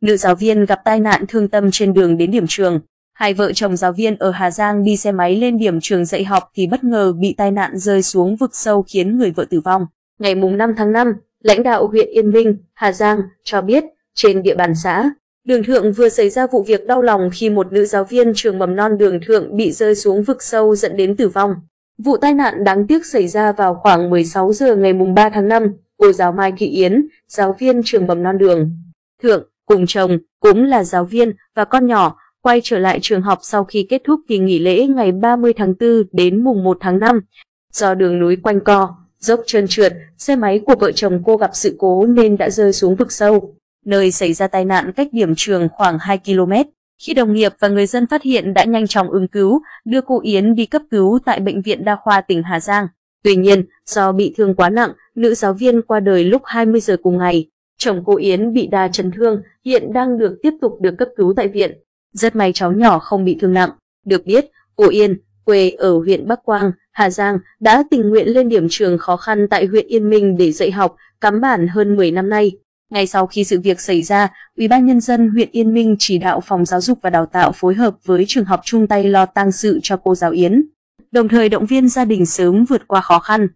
nữ giáo viên gặp tai nạn thương tâm trên đường đến điểm trường. Hai vợ chồng giáo viên ở Hà Giang đi xe máy lên điểm trường dạy học thì bất ngờ bị tai nạn rơi xuống vực sâu khiến người vợ tử vong. Ngày 5 tháng 5, lãnh đạo huyện Yên Minh, Hà Giang cho biết trên địa bàn xã, Đường Thượng vừa xảy ra vụ việc đau lòng khi một nữ giáo viên trường mầm non Đường Thượng bị rơi xuống vực sâu dẫn đến tử vong. Vụ tai nạn đáng tiếc xảy ra vào khoảng 16 giờ ngày 3 tháng 5. Cô giáo Mai Thị Yến, giáo viên trường mầm non Đường Thượng, cùng chồng, cũng là giáo viên và con nhỏ, quay trở lại trường học sau khi kết thúc kỳ nghỉ lễ ngày 30 tháng 4 đến mùng 1 tháng 5. Do đường núi quanh co, dốc trơn trượt, xe máy của vợ chồng cô gặp sự cố nên đã rơi xuống vực sâu. Nơi xảy ra tai nạn cách điểm trường khoảng 2 km. Khi đồng nghiệp và người dân phát hiện đã nhanh chóng ứng cứu, đưa cô Yến đi cấp cứu tại Bệnh viện Đa khoa tỉnh Hà Giang. Tuy nhiên, do bị thương quá nặng, nữ giáo viên qua đời lúc 20 giờ cùng ngày. Chồng cô Yến bị đa chấn thương, hiện đang được tiếp tục được cấp cứu tại viện. Rất may cháu nhỏ không bị thương nặng. Được biết, cô Yên, quê ở huyện Bắc Quang, Hà Giang, đã tình nguyện lên điểm trường khó khăn tại huyện Yên Minh để dạy học, cắm bản hơn 10 năm nay. Ngay sau khi sự việc xảy ra, Ủy ban nhân dân huyện Yên Minh chỉ đạo phòng giáo dục và đào tạo phối hợp với trường học chung tay lo tang sự cho cô giáo Yến, đồng thời động viên gia đình sớm vượt qua khó khăn.